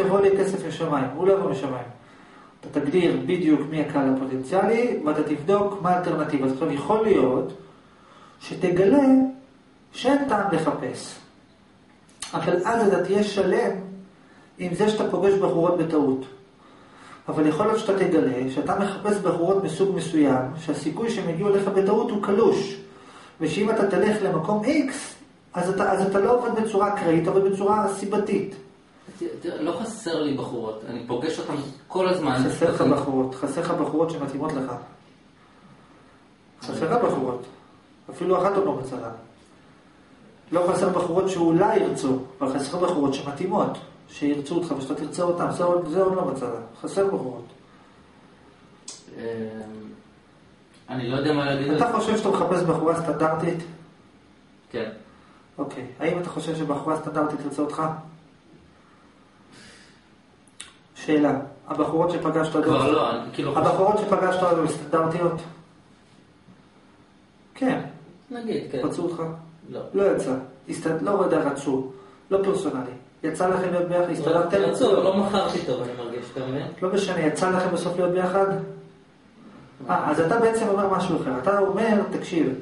יבוא לי כסף משמיים, הוא לא יבוא משמיים. אתה תגדיר בדיוק מי הקהל הפוטנציאלי, ואתה תבדוק מה האלטרנטיבה. עכשיו, יכול להיות שתגלה שאין טעם לחפש. אבל אז אתה תהיה שלם עם זה שאתה פוגש בחורות בטעות. אבל יכול להיות שאתה תגלה שאתה מחפש בחורות מסוג מסוים, שהסיכוי שהם יגיעו אליך בטעות הוא קלוש. ושאם אתה תלך למקום X, אז אתה, אז אתה לא עובד בצורה אקראית, אבל בצורה סיבתית. תראה, לא חסר לי בחורות, אני פוגש אותן כל הזמן. חסר לך בחורות, חסר לך בחורות שמתאימות לך. חסר לך בחורות. אפילו אחת עוד לא מצאה. לא חסר בחורות שאולי ירצו, אבל חסר בחורות שמתאימות, שירצו אותך ושאתה תרצה אותם, זה עוד, לא מצא. חסר בחורות. אה, אני לא יודע מה להגיד. אתה חושב שאתה מחפש בחורה סטנדרטית? כן. אוקיי. האם אתה חושב שבחורה סטנדרטית תרצה אותך? שאלה. הבחורות שפגשת עד כבר לא, כאילו... הבחורות שפגשת עד סטנדרטיות? כן. נגיד, כן. רצו אותך? לא. לא יצא. הסת... לא יודע רצו. לא פרסונלי. יצא לכם להיות ביחד? הסתדרתם? רצו, לא מכרתי טוב, אני מרגיש, אתה מבין? לא משנה, יצא לכם בסוף להיות ביחד? אה, אז אתה בעצם אומר משהו אחר. אתה אומר, תקשיב,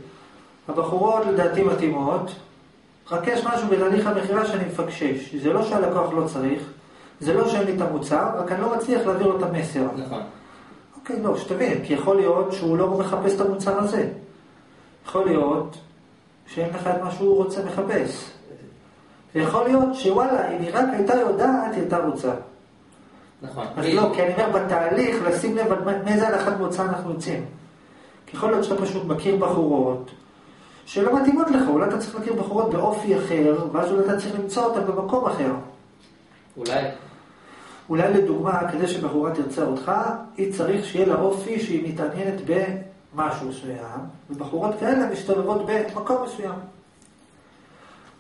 הבחורות לדעתי מתאימות, רק יש משהו בתהליך המכירה שאני מפקשש. זה לא שהלקוח לא צריך, זה לא שאין לי את המוצר, רק אני לא מצליח להעביר לו את המסר. נכון. אוקיי, לא, שתבין, כי יכול להיות שהוא לא מחפש את המוצר הזה. יכול להיות שאין לך את מה שהוא רוצה מחפש. ויכול להיות שוואלה, אם היא רק הייתה יודעת, היא הייתה רוצה. נכון. אז לא, כי אני אומר בתהליך, לשים לב על מאיזה הלכת מוצא אנחנו יוצאים. כי יכול להיות שאתה פשוט מכיר בחורות שלא מתאימות לך, אולי אתה צריך להכיר בחורות באופי אחר, ואז אולי אתה צריך למצוא אותן במקום אחר. אולי. אולי לדוגמה, כדי שבחורה תרצה אותך, היא צריך שיהיה לה אופי שהיא מתעניינת במשהו מסוים, ובחורות כאלה מסתובבות במקום מסוים.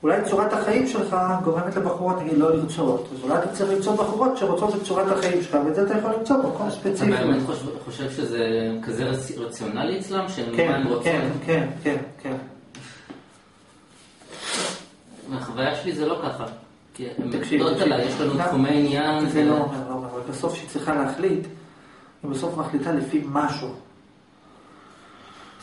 אולי צורת החיים שלך גורמת לבחורות, נגיד, לא לרצות. אז אולי אתה צריך למצוא בחורות שרוצות את צורת החיים שלך, ואת זה אתה יכול למצוא במקום אתה ספציפי. באמת חושב- שזה כזה רצ- רציונלי אצלם, שהם כן? כן, כן, כן, כן. מהחוויה שלי זה לא ככה. תקשיב, יש לנו תחומי עניין. זה לא אומר, לא אומר, אבל בסוף שהיא צריכה להחליט, היא בסוף מחליטה לפי משהו.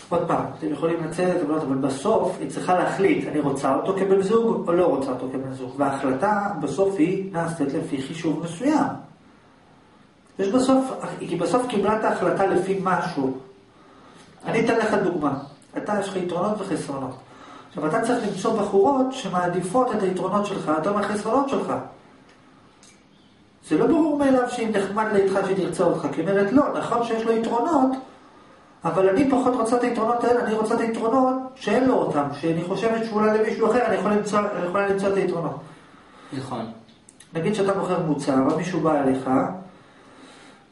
עוד פעם, אתם יכולים לנצל את זה, אבל בסוף היא צריכה להחליט, אני רוצה אותו כבן זוג או לא רוצה אותו כבן זוג. וההחלטה בסוף היא נעשית לפי חישוב מסוים. יש בסוף, היא בסוף קיבלה את ההחלטה לפי משהו. אני אתן לך דוגמה. אתה, יש לך יתרונות וחסרונות. עכשיו, אתה צריך למצוא בחורות שמעדיפות את היתרונות שלך יותר מהחסרונות שלך. זה לא ברור מאליו שאם נחמד לה איתך שהיא תרצה אותך, כי אומרת לא, נכון שיש לו יתרונות, אבל אני פחות רוצה את היתרונות האלה, אני רוצה את היתרונות שאין לו אותם, שאני חושבת שאולי למישהו אחר אני יכול למצוא, אני יכולה למצוא את היתרונות. נכון. נגיד שאתה מוכר מוצר, ומישהו בא אליך,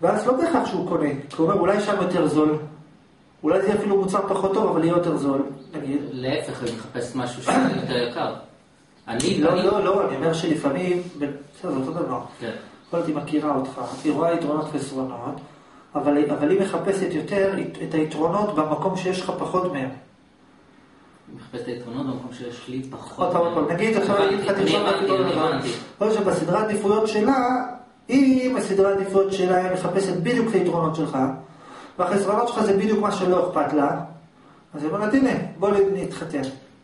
ואז לא בהכרח שהוא קונה, כי הוא אומר אולי שם יותר זול, אולי זה אפילו מוצר פחות טוב, אבל יהיה יותר זול, נגיד. להפך, אני מחפש משהו שהוא יותר יקר. אני, לא. לא, לא, אני אומר שלפעמים, בסדר, זה אותו דבר. כן. יכול להיות היא מכירה אותך, היא רואה יתרונות וחסרונות, אבל, אבל היא מחפשת יותר את היתרונות במקום שיש לך פחות מהם. מחפש את היתרונות במקום שיש לי פחות. עוד פעם, עוד פעם, נגיד עכשיו אני אגיד לך תרשום אני דבר. יכול להיות העדיפויות שלה, אם הסדרת העדיפויות שלה היא מחפשת בדיוק את היתרונות שלך, והחסרונות שלך זה בדיוק מה שלא אכפת לה, אז היא אומרת, הנה, בוא נתחתן.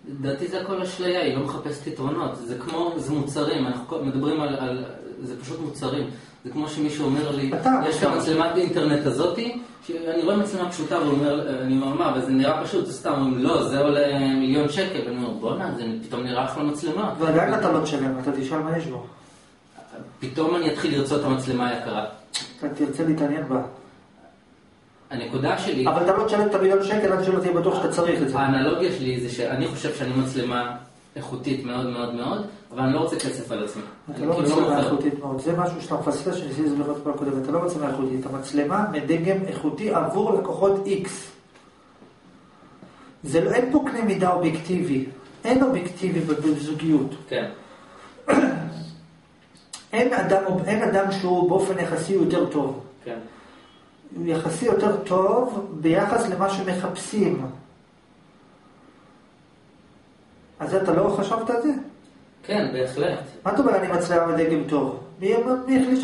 לדעתי זה הכל אשליה, היא לא מחפשת יתרונות. זה כמו, זה מוצרים, אנחנו מדברים על, על, זה פשוט מוצרים. זה כמו שמישהו אומר לי, אתה, יש. את המצלמת אינטרנט הזאתי, שאני רואה מצלמה פשוטה, והוא אומר, אני אומר, מה, וזה נראה פשוט, זה סתם, אומרים, לא, זה עולה מיליון שקל, ואני אומר, בואנה, זה פתאום נראה אחלה מצלמה. ועדיין אתה לא תשלם, אתה תשאל מה יש בו. פתאום אני אתחיל לרצות את המצלמה היקרה. אתה תרצה להתעניין בה. הנקודה שלי, אבל אתה לא תשלם את המיליון שקל עד שלא תהיה בטוח שאתה צריך את זה. האנלוגיה שלי זה שאני חושב שאני מצלמה איכותית מאוד מאוד מאוד, אבל אני לא רוצה כסף על עצמי. אתה לא כאילו מצלמה מוכר. איכותית מאוד, זה משהו שאתה מפספס שניסיתי להסביר לך בפעם הקודמת, אתה לא מצלמה איכותית, אתה מצלמה מדגם איכותי עבור לקוחות X. זה לא, אין פה קנה מידה אובייקטיבי, אין אובייקטיבי בזוגיות. כן. אין אדם, אין אדם שהוא באופן יחסי יותר טוב. כן. יחסי יותר טוב ביחס למה שמחפשים. אז אתה לא חשבת על זה? כן, בהחלט. מה אתה אומר אני מצלמה מדגם טוב? מי מי החליט